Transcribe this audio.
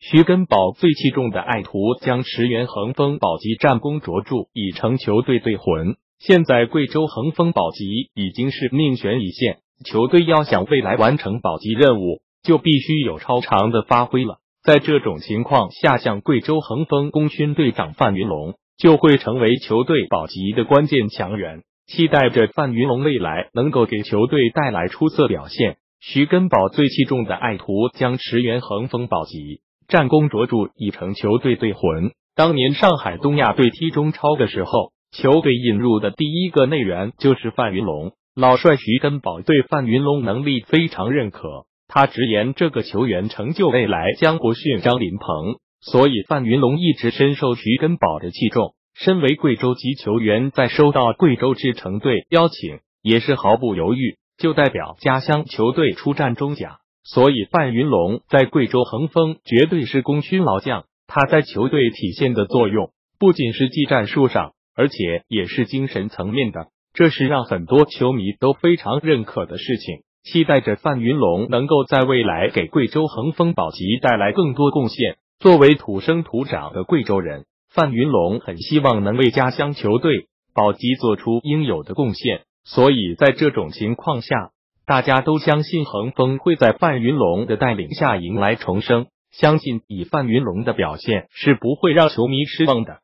徐根宝最器重的爱徒将驰援恒丰保级战功卓著，已成球队队魂。现在贵州恒丰保级已经是命悬一线，球队要想未来完成保级任务，就必须有超常的发挥了。在这种情况下，像贵州恒丰功勋队长范云龙就会成为球队保级的关键强援。期待着范云龙未来能够给球队带来出色表现。徐根宝最器重的爱徒将驰援恒丰保级。战功卓著，已成球队队魂。当年上海东亚队踢中超的时候，球队引入的第一个内援就是范云龙。老帅徐根宝对范云龙能力非常认可，他直言这个球员成就未来将不逊张林鹏，所以范云龙一直深受徐根宝的器重。身为贵州籍球员，在收到贵州制城队邀请，也是毫不犹豫就代表家乡球队出战中甲。所以，范云龙在贵州恒丰绝对是功勋老将。他在球队体现的作用不仅是技战术上，而且也是精神层面的，这是让很多球迷都非常认可的事情。期待着范云龙能够在未来给贵州恒丰保级带来更多贡献。作为土生土长的贵州人，范云龙很希望能为家乡球队保级做出应有的贡献。所以在这种情况下。大家都相信恒丰会在范云龙的带领下迎来重生，相信以范云龙的表现是不会让球迷失望的。